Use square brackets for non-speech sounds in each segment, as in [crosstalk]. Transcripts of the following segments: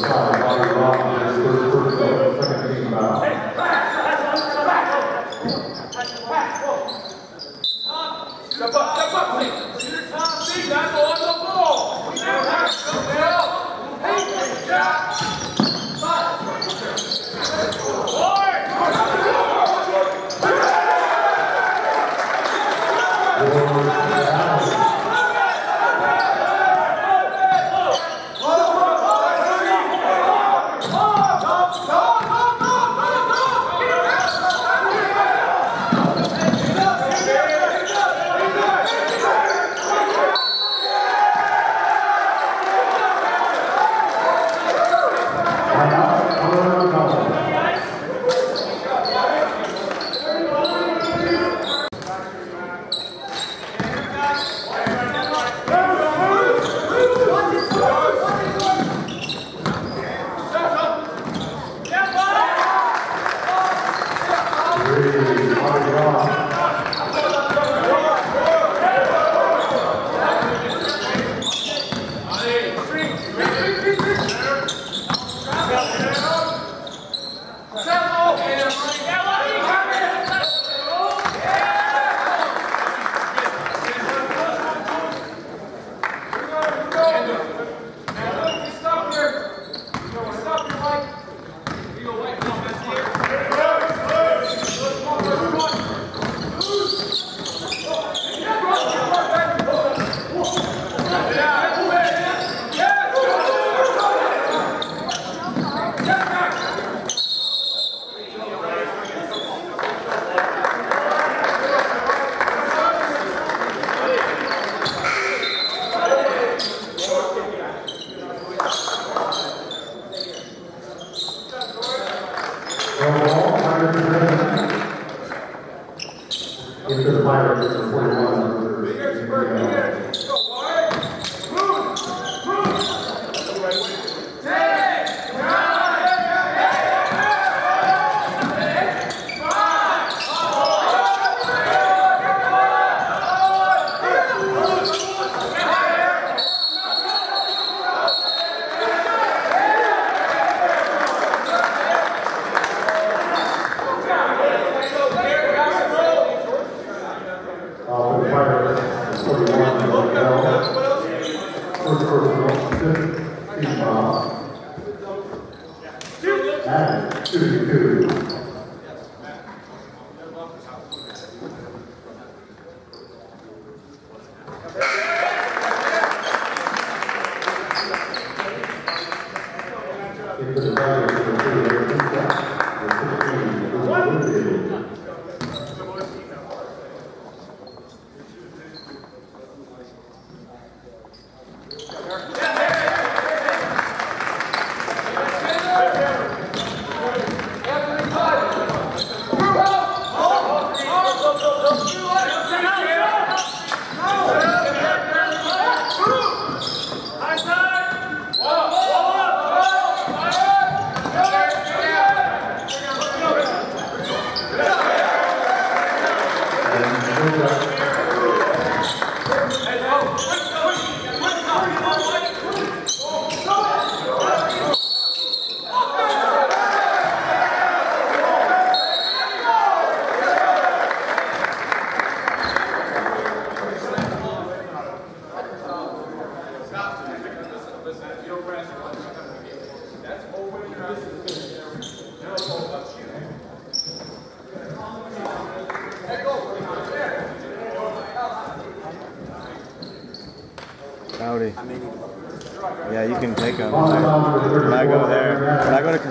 Tigers,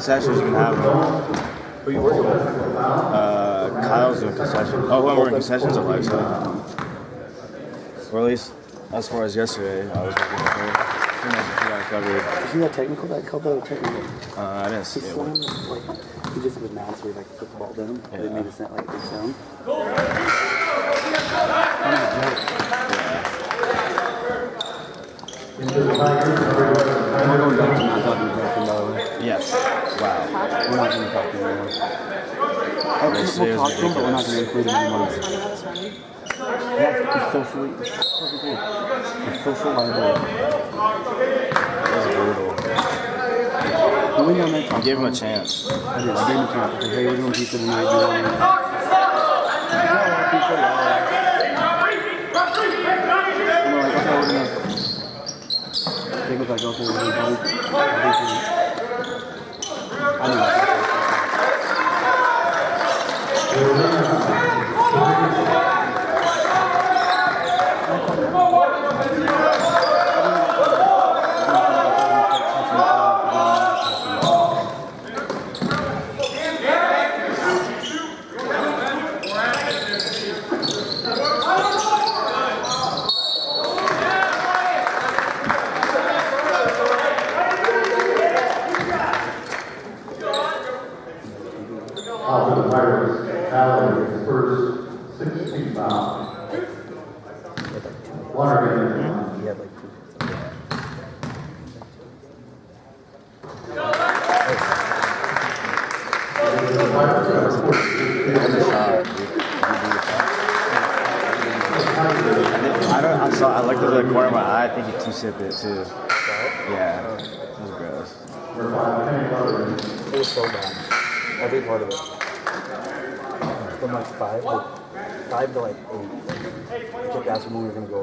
concessions, you can have them. Who you working with? Uh, Kyle's doing concessions. Oh, when we're in concessions, Alexa. Or at least as far as yesterday, I was working with her. Pretty much until I covered. Is he that technical? That called the technical. Uh, I didn't see He it. slammed, like, he just was mad, so he like put the ball down. Yeah. They made a sound like a big sound. Into the Tigers, number eleven, We're Tyler going back to Johnson. my talking about tomorrow. Yes. We're not going to talk to him anymore. Okay, say we'll talk to him, but we're not going to include him anymore. Yeah, socially. He's social liability. That was brutal. We on that gave him a chance. I did. I gave him a chance. I hey, we're doing you to? Yeah, pizza, yeah. And we're like, okay, we're gonna. They was like, okay, we're gonna go. I think we- I know. Out to the Pirates, Allen, his first sixteen foul. One again. He had like two. Into the Pirates, number fourteen. That's a shot, dude. I don't. I saw. I looked at the corner of my eye. I think he two sipped it too. Yeah. It was gross. Number five, Kenny Butler. It was so bad. Every part of it. From like five, like five to like eight. I kept asking when we were gonna go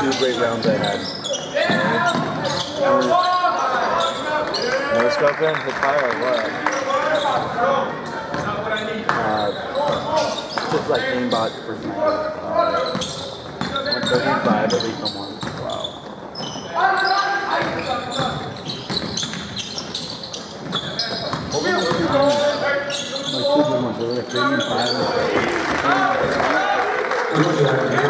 two great rounds I had. No scoping, hit fire or what? Uh, just like aimbot for sniper. Uh, 135, at least one. Wow. My two 35.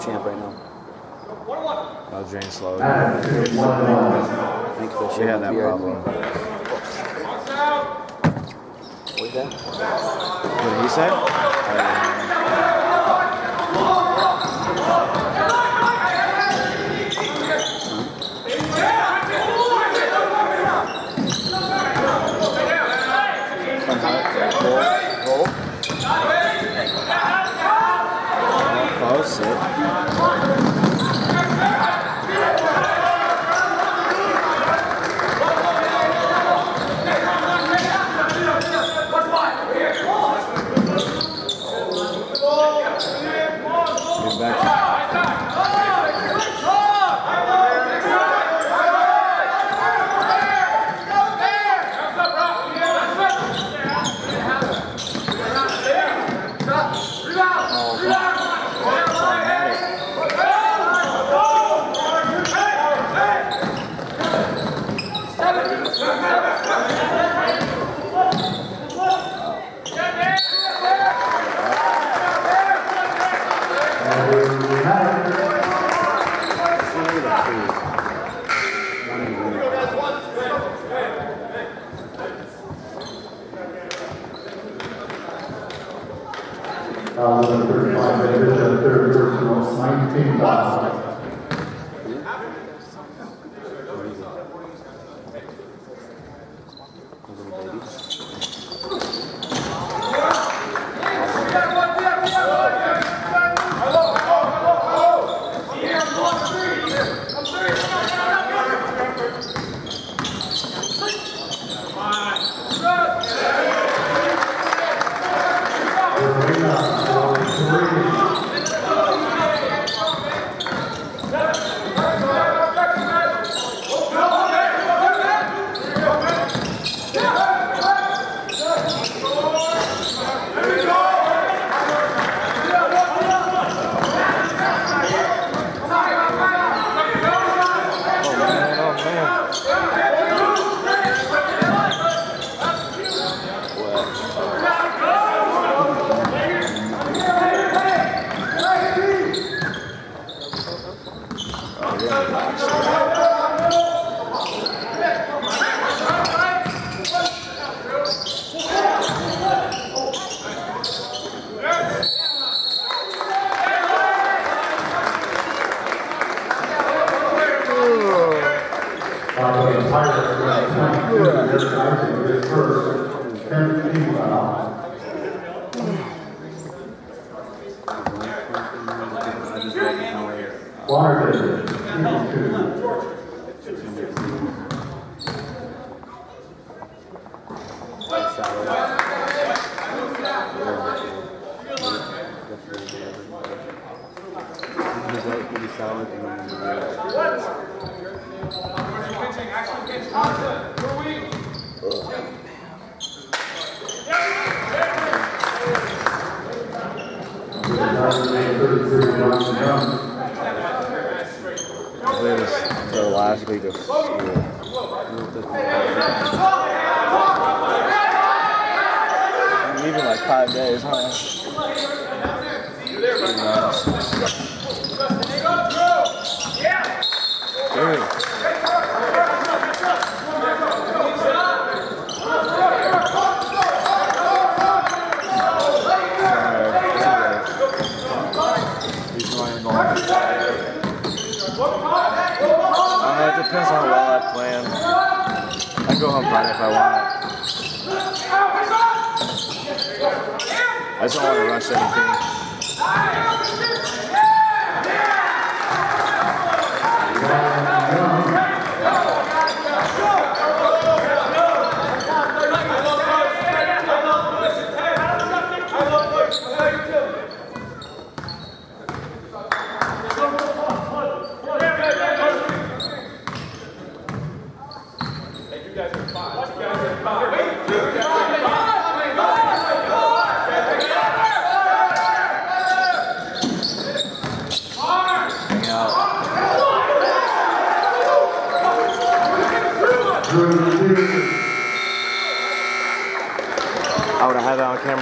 champ right now. I'll drain slow. Uh, Adams, one and one. Thanks She had that beer. problem. What was that? What did he say? It. Vitória! Watergate, fifty-two. Salad and then, Retired number thirty-three, Ron Jones. I believe last school. I'm leaving like five days, huh? Pretty nice. Dude. Uh, it depends on how well I plan. I go home Friday if I want. I just don't want to rush anything.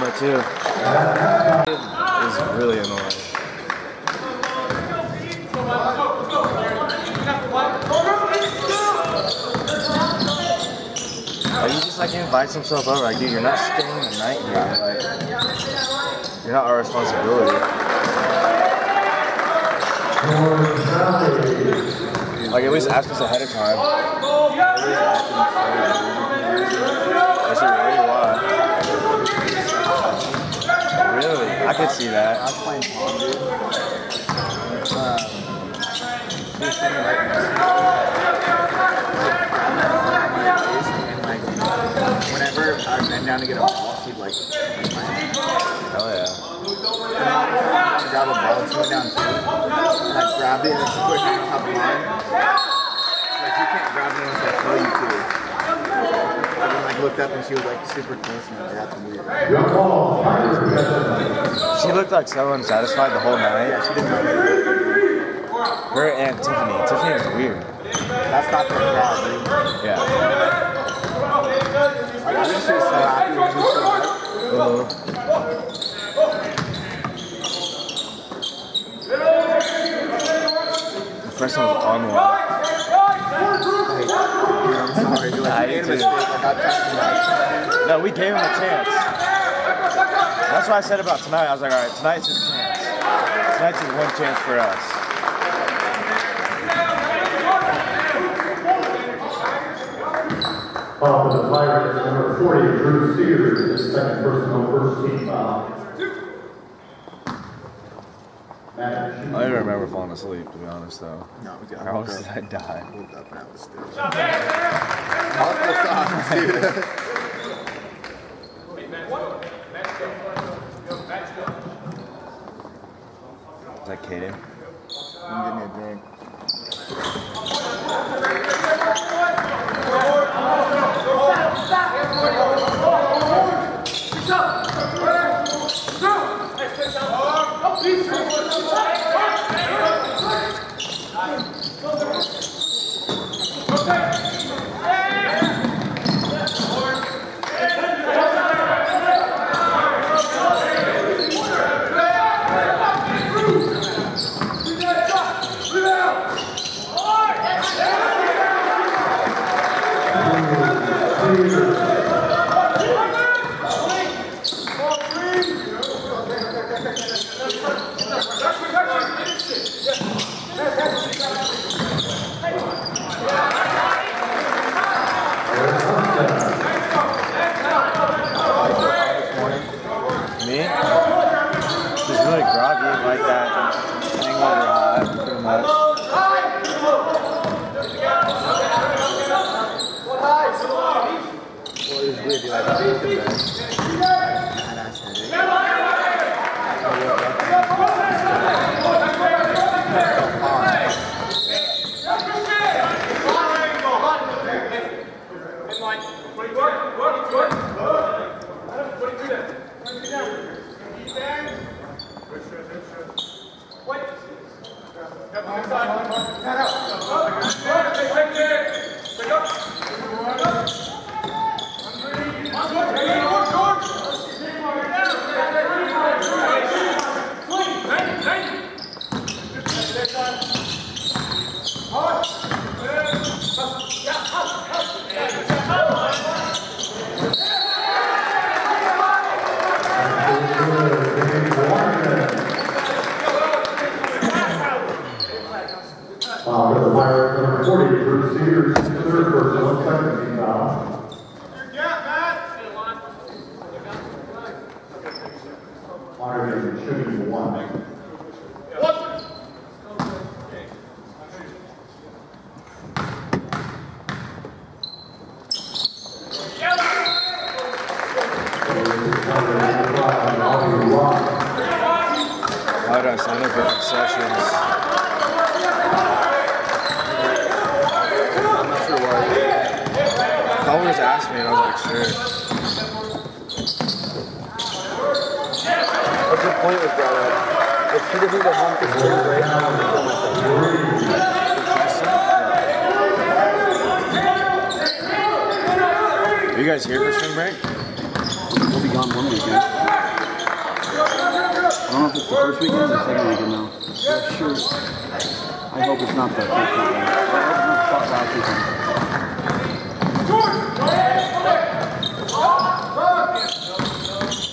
That too. It's really annoying. Like, he just like invites himself over. Like, dude, you're not staying the night here. Like, you're not our responsibility. Like, at least ask us ahead of time. Is it really why? Really? I could see I that. was playing Pong, dude. Um, he was sitting right next to me. And like, whenever I bend down to get a ball, she'd like, like my hand. Hell yeah. grab a ball, she went down too. And I grabbed it and she it on top of mine. Like, you can't grab it unless I tell you to. I then like looked up and she was like super close and I like, that's weird. Your call, Tiger possession. She looked like so unsatisfied the whole night. Yeah, she didn't know. Her and Tiffany. Tiffany is weird. That's not the crowd, dude. Yeah. Like, I think she was so happy when we showed up. Uh-huh. The first one was on one. No, we gave him a chance. That's what I said about tonight. I was like, all right, tonight's his chance. Tonight's his one chance for us. Off of the Pirates, number 40, Drew Sears, second personal first team foul. I don't even remember falling asleep, to be honest, though. no, we got How woke else did. I die? woke up and I was still. Multiple Uh, for the Pirates, number 40, Drew Sears, his third personal, second team foul. Honor shooting one. Why did I sign up for concessions? I'm not sure why. Paul just asked me, and I was like, sure. A good point was brought up. If he doesn't go home for spring break, I'm gonna kill myself. Are you guys here for spring break? We'll be gone one weekend. I don't know if it's the first weekend or the second weekend though. Yeah, sure. I hope it's not the first weekend. I hope it's not the last weekend.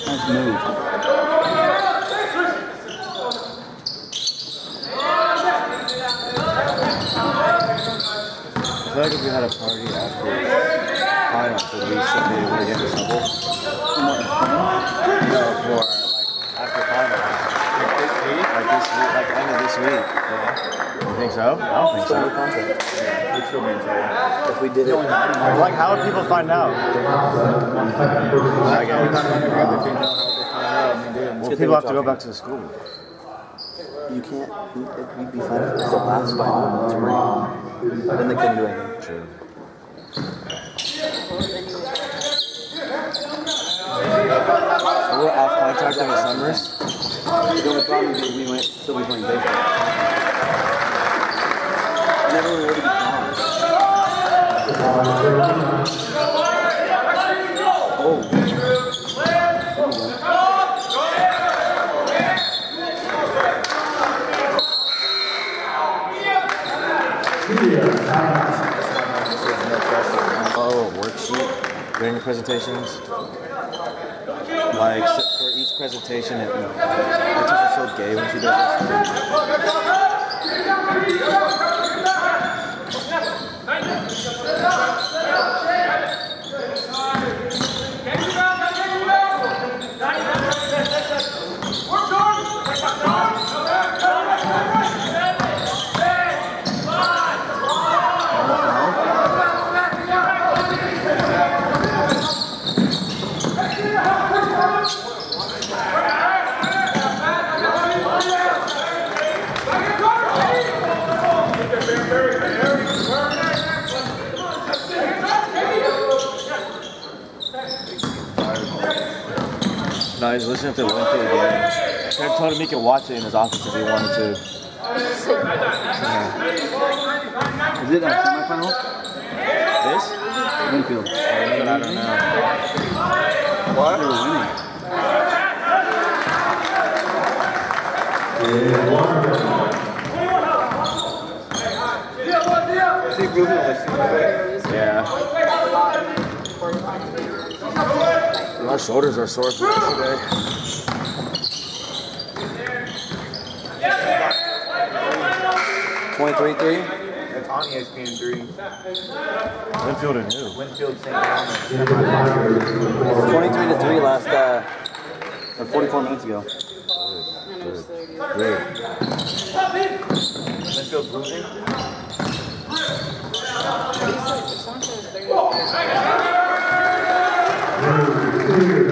Nice move. I feel like if we had a party after finals, would we still be able to get in trouble? No, for like after finals. Like this week? Like this week, like end of this week. Yeah. You think so? I don't think so. We'd still be in trouble. If we did it. Like, how would people find out? I guess. Well, people have to go back to the school. You can't. We'd be fine if it the last final in spring. Then they couldn't do anything. True. So we're off contract in the summers. The only problem is we might still be playing baseball. Never really would be gone. Oh. Oh, a worksheet during presentations. Like for each presentation, it, teacher's so gay when she does this. No, he's listening to the Linfield game. Ted told him he could watch it in his office if he wanted to. Is it a semifinal? This? Linfield. But I don't know. They were winning. Yeah. My shoulders are sore from yesterday. Twenty-three, three. That's on ESPN three. Linfield and who? Linfield St. Thomas. Twenty-three to three last, uh, or forty-four minutes ago. Great. Linfield's losing. Number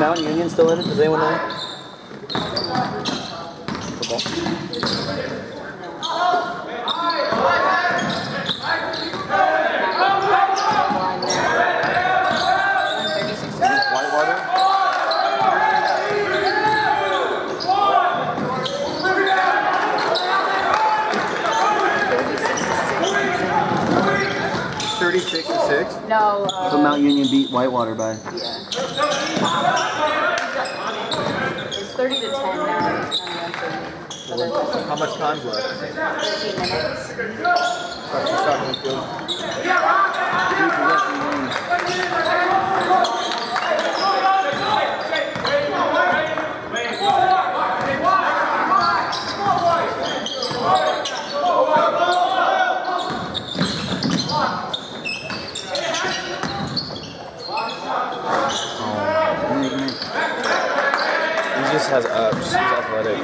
Mount Union still in it? Does anyone know? Football. Thirty-six to six? No. uh, So Mount Union beat Whitewater by? yeah. It's 30 to 10 now. It's kind of so How much time's left? 13 minutes. Start to just has ups. He's athletic.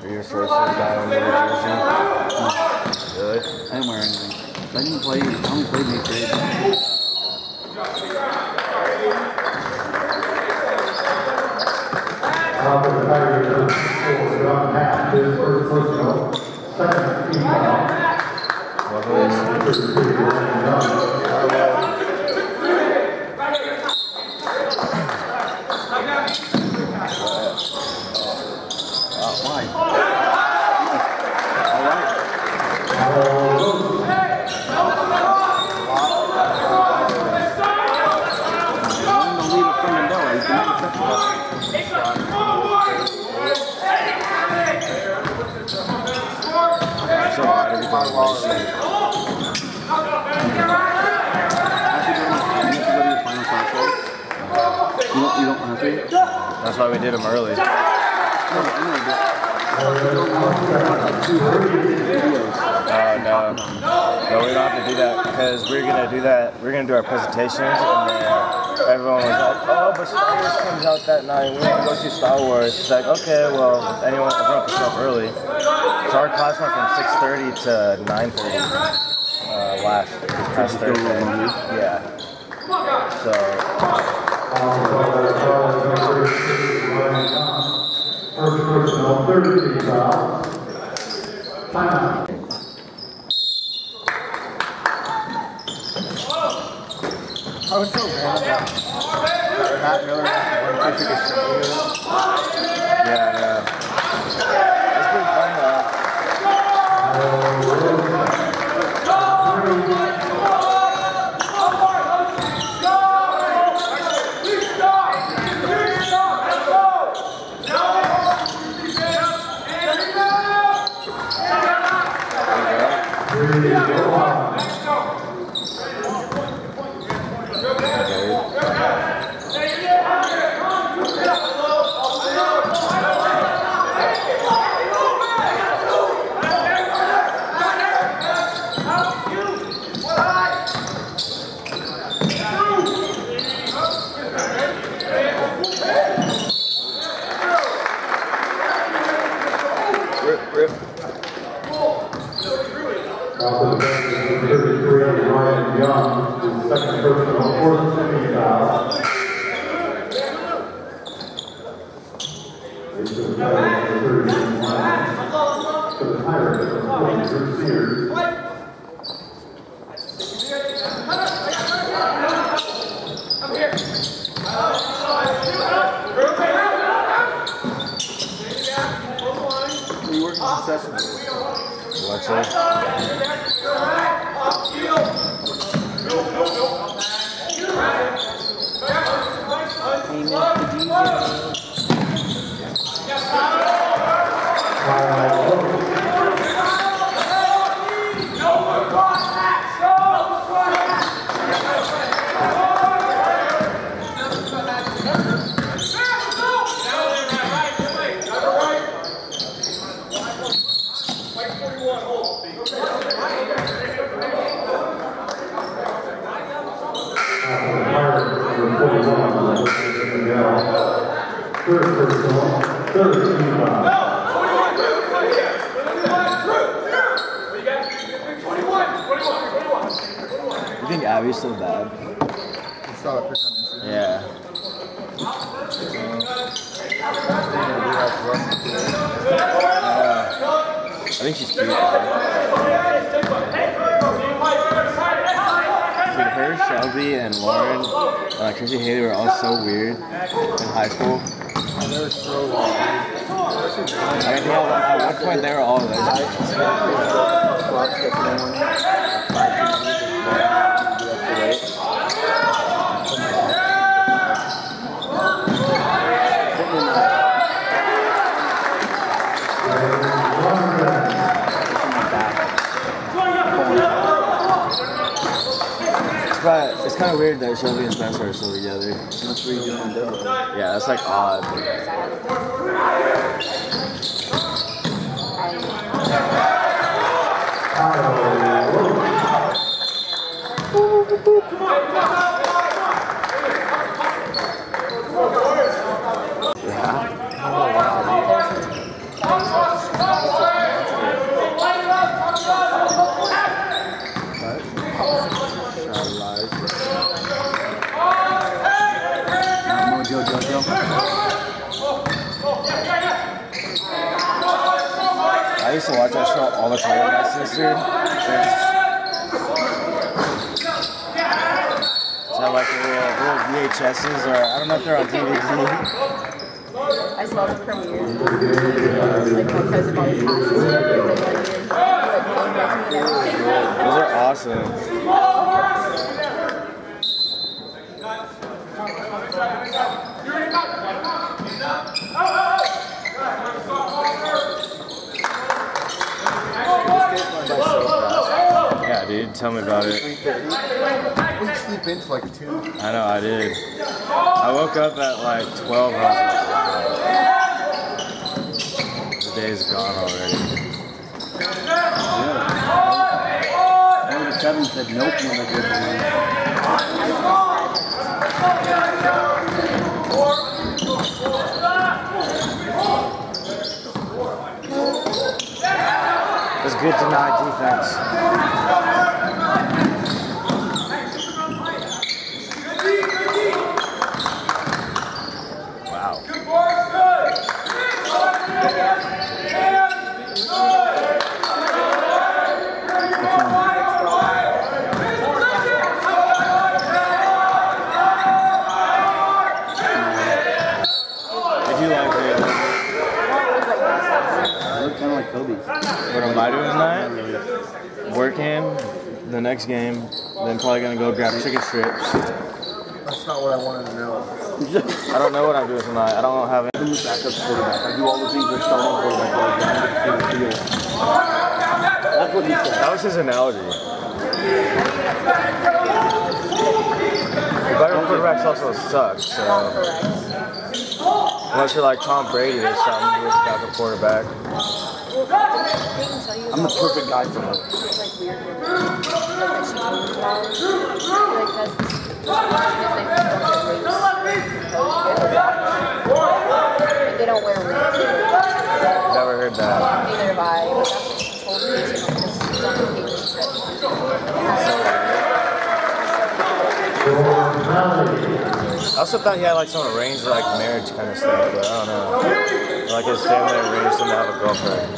For your first guy on your jersey. Really? I didn't wear anything. I didn't play. I only played in eighth grade. Top of the Tigers, number four, John Happ, his first personal, second team foul. Thirty-three, Ryan Young. Uh, why? All right. Al Rose. I'm gonna leave it for Mandela. He's gonna make a I'm so glad everything was racing. You have to go to your final class, right? You don't, you don't have to? That's why we did them early. No. Uh, no. No, we don't have to do that because we're gonna do that. We're gonna do our presentations, everyone was like, "Oh, but Star Wars comes out that night. We want to go see Star Wars." It's like, "Okay, well, if anyone, everyone can show up early." So our class went from 6:30 to 9:30 uh, last this past Go a little Thursday. Yeah. So Foul by Charles, number thirty-six, Ryan Young. First personal, third team foul. Timeout. I was so random about Matt Miller when he took a shot. yeah, yeah. Off the bench, number thirty-three, Ryan Young, his second personal, fourth team foul. It's the Tigers, number thirty-one, Ryan. To the Tigers, number forty-three, Sears. We worked in session. What's it? Hey, Mr. DJ. Kyle Rose. Third personal, third team foul. You think Abby's so bad? I saw it on Instagram. Yeah. I think she's cute. Dude, her, Shelby, and Lauren, uh, Tracy Haley were all so weird in high school. they're so long. I mean, yeah, at one point they were all lazy. Clock kept going. Five minutes, but you have to wait. Sitting in the, in the back. But it's kind of weird that Shelby and Spencer are still together. That's where you do on Deadwood. Yeah, that's like odd. Kyle used to watch that show all the time with my sister. So I like the little, VHSs, or I don't know if they're on DVD. I saw the premiere. Like my cousin always passes it every like year. Like, name it. Those are awesome. Yeah, dude, tell me about it. We sleep in till like two. I know, I did. I woke up at like 12 and I was like, the day's gone already. One of the seven said nope when they did the It's good to not defense. Wow. Did you like it? They look kind of like Kobe's. What am I doing tonight? Working the next game, then probably gonna go grab chicken strips. That's not what I wanted to know. [laughs] I don't know what I'm doing tonight. I don't have it. I'm the backup quarterback. I do all the things that starting quarterback does. I don't get to see the field. That's what he said. That was his analogy. The better quarterbacks also suck, so unless you're like Tom Brady or something, who's a backup quarterback. I'm the perfect guy for her. It's like weird. Like that she told me about. Like that's this. They don't wear wigs. Never heard that. Neither have I. But that's what she told me. She because she's on the paper script. I also thought he had like some arranged like marriage kind of stuff, but I don't know. Like his family arranged him to have a girlfriend.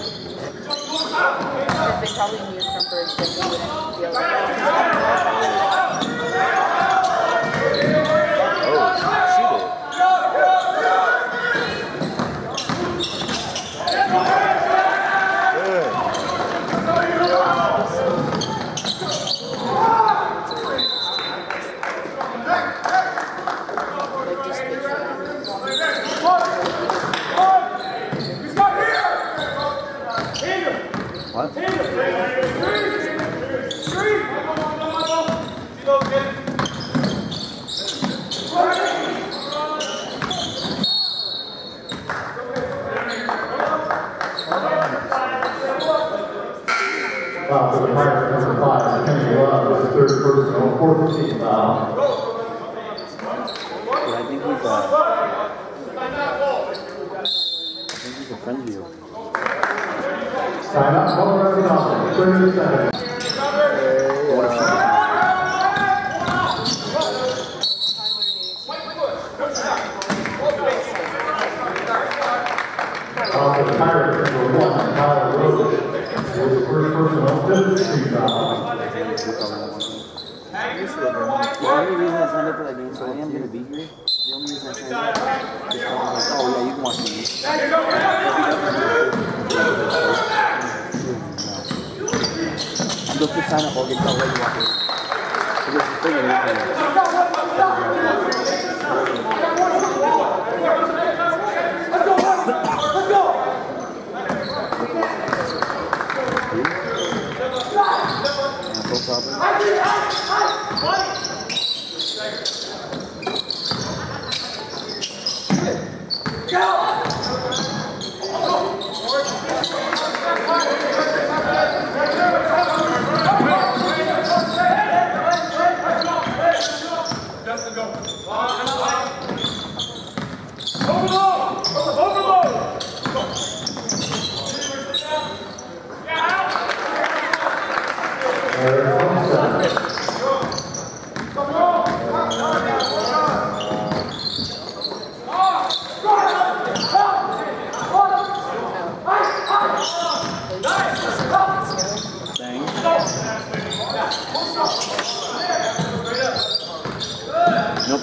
Because they probably knew birth that he wouldn't feel like that. Foul. But I think he's uh, I think he's a friend of you. Sign up, You go through sign up, I'll get called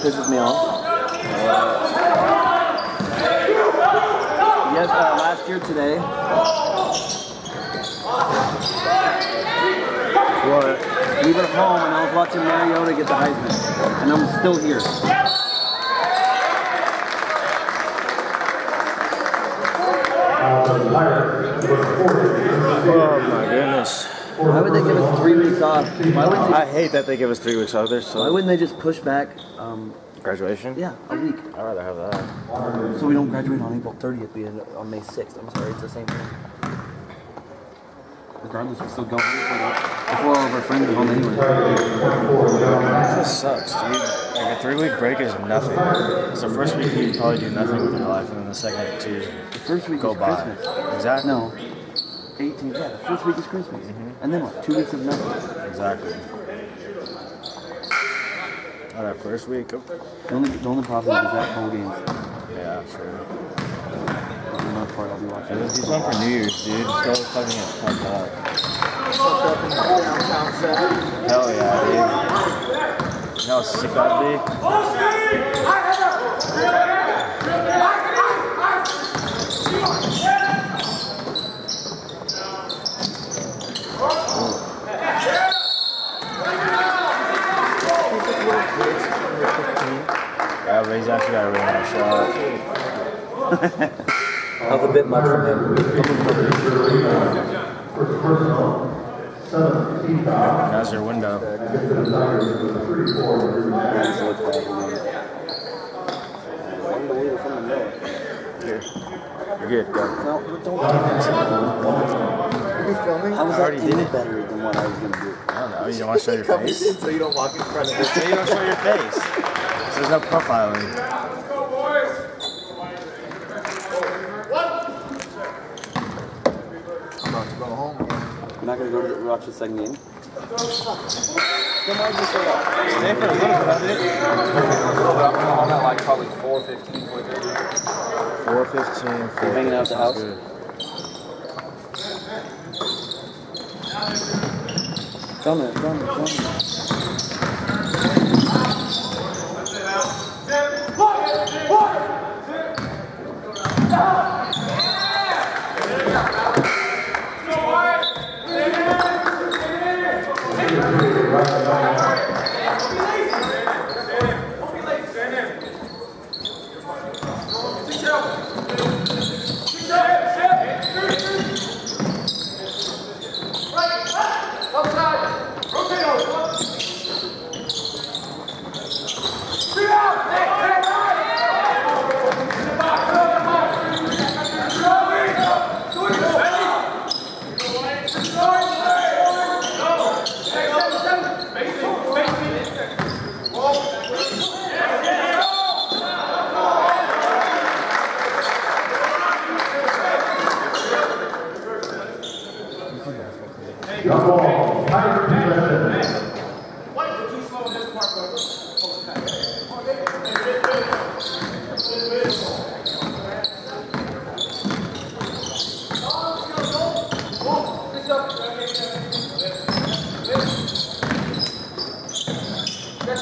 pisses me off? Yes, uh, last year today. What? We were home and I was watching Mariota get the Heisman, and I'm still here. The Pirates was forty. Oh my goodness. Why would they give us three weeks off? Why wouldn't they, I hate that they give us three weeks off. They're why wouldn't they just push back? Um, graduation. yeah, a week, I'd rather have that. so we don't graduate on April 30th. We end on May 6th. I'm sorry, it's the same thing. Regardless, we still go home before, before all of our friends are home anyway. This sucks, dude. Like a three week break is nothing. It's the first week you probably do nothing with your life, and then the second two The first week go is by. Christmas. Exactly. No, 18. Yeah, the first week is Christmas, Mm -hmm. and then what? Two weeks of nothing. Exactly. Oh, that first week. oh, The only, the only problem is that bowl games. Yeah, sure. Part, I'll be watching. And let's for New Year's, dude. Go fucking get fucked up. Fucked up in the downtown set. Hell yeah, dude. You know how sick that'd be? Yeah, but he's actually got a really nice shot. That was a bit much for him. First personal, seventeen foul. That's your window. So it's bad for me. One believe from the middle. Here. You're good, go. No, don't Are you filming? How was that already any better than what I was gonna do? I don't know. You don't want to show your face? [laughs] so you don't walk in front of it. Say you don't show your face. There's no profiling. I'm about to go home. You're not gonna go to the, watch the second game? Stay for a little bit of it. I'm going at like probably 4.15, 4.30. 415. You're hanging out at the house? Good. Come in, come in, come in. Jump ball, Pirate possession.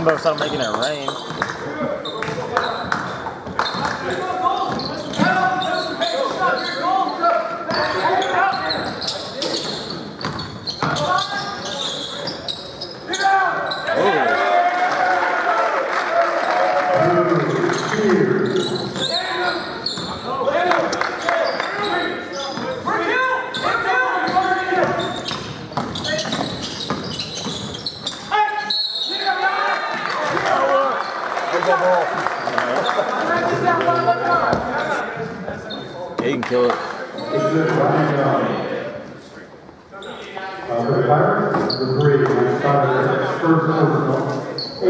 Simba started making it rain. Yeah, you can kill it. This is Ryan Young. Uh, for the Pirates, number three, we started first personal, eighteen foul. Ryan Young, shooting one.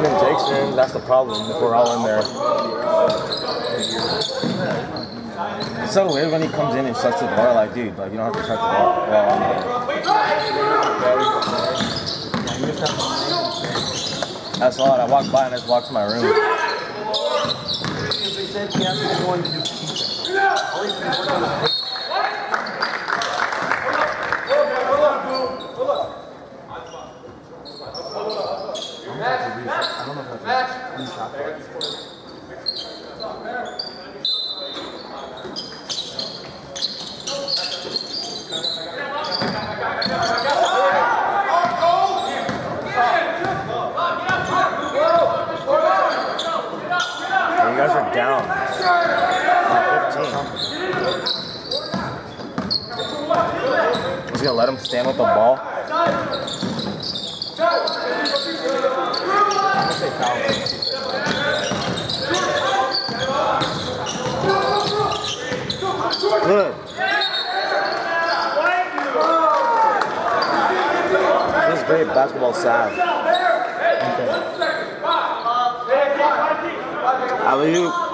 In, takes in. That's the problem. If we're all in there. It's so weird when he comes in and shuts the door. Like, dude, like you don't have to shut the door. Well, I'm. That's odd. I walked by and I just walked to my room. They said he do pizza. All he did was work on his paper. I don't know if that's a new shop. Yeah, you guys are down. By 15. He's gonna let him stand with the ball. Good. This is great basketball side. Alley oop.